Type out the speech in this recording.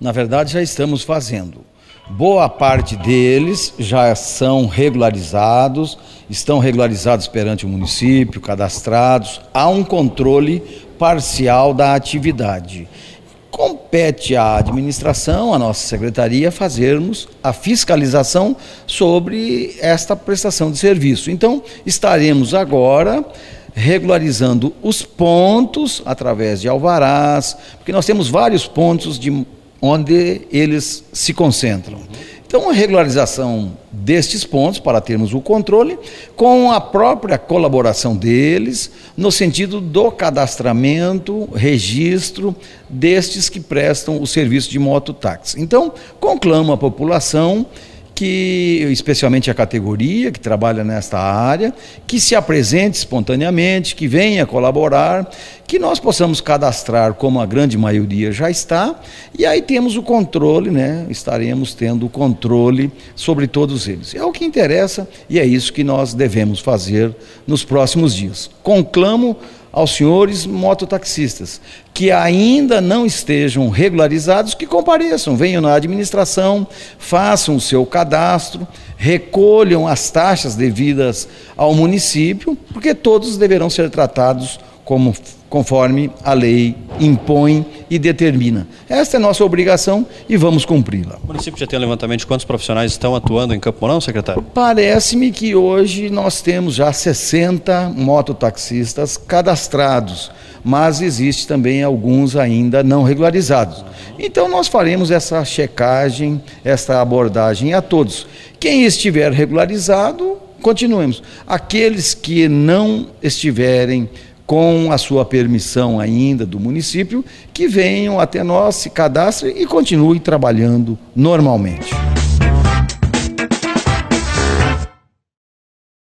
Na verdade, já estamos fazendo. Boa parte deles já são regularizados, estão regularizados perante o município, cadastrados, há um controle parcial da atividade. Compete à administração, à nossa secretaria, fazermos a fiscalização sobre esta prestação de serviço. Então, estaremos agora regularizando os pontos através de alvarás, porque nós temos vários pontos de onde eles se concentram. Então, a regularização destes pontos, para termos o controle, com a própria colaboração deles, no sentido do cadastramento, registro destes que prestam o serviço de mototáxi. Então, conclamo a população que, especialmente a categoria que trabalha nesta área, que se apresente espontaneamente, que venha colaborar, que nós possamos cadastrar como a grande maioria já está, e aí temos o controle, né? Estaremos tendo o controle sobre todos eles. É o que interessa e é isso que nós devemos fazer nos próximos dias. Conclamo aos senhores mototaxistas que ainda não estejam regularizados, que compareçam, venham na administração, façam o seu cadastro, recolham as taxas devidas ao município, porque todos deverão ser tratados como conforme a lei impõe e determina. Esta é nossa obrigação e vamos cumpri-la. O município já tem um levantamento de quantos profissionais estão atuando em Campo Mourão, secretário? Parece-me que hoje nós temos já 60 mototaxistas cadastrados, mas existe também alguns ainda não regularizados. Então nós faremos essa checagem, essa abordagem a todos. Quem estiver regularizado, continuemos. Aqueles que não estiverem com a sua permissão ainda do município, que venham até nós, se cadastrem e continuem trabalhando normalmente.